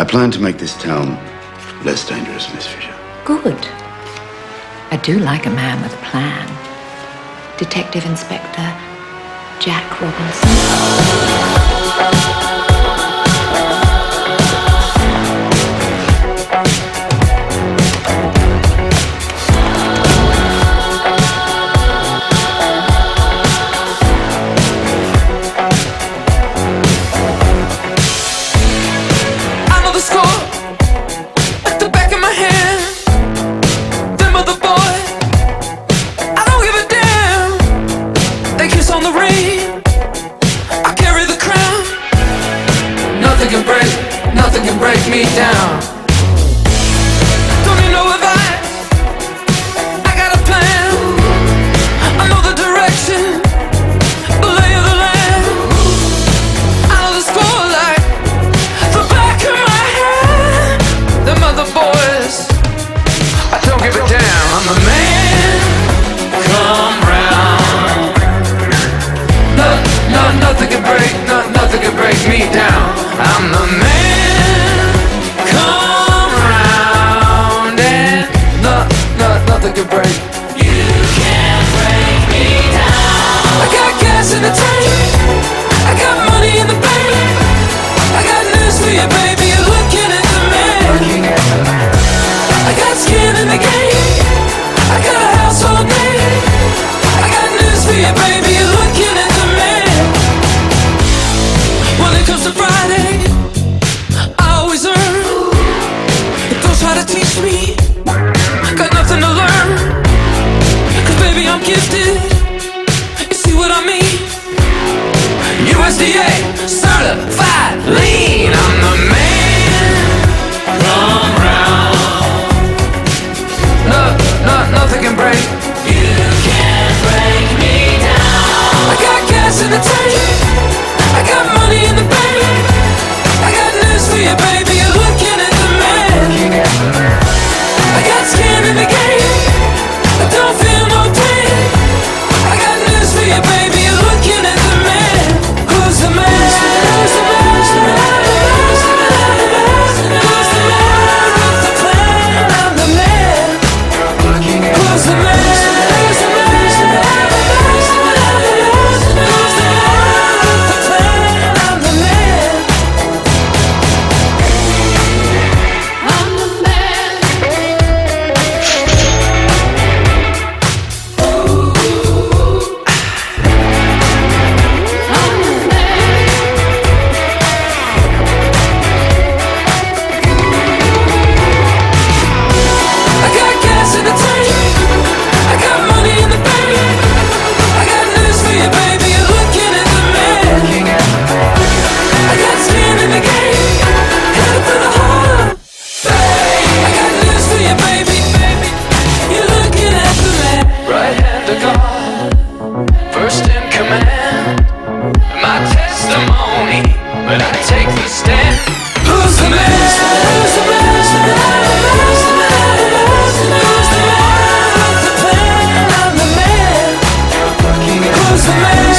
I plan to make this town less dangerous, Miss Fisher. Good. I do like a man with a plan. Detective Inspector Jack Robinson. I carry the crown. Nothing can break, nothing can break me down. Don't advice. I got a plan. I know the direction, the lay of the land. I know the score like the back of my hand. Boys, nothing can break, no, nothing can break me down. I'm the man. Come round and no, no, nothing can break. man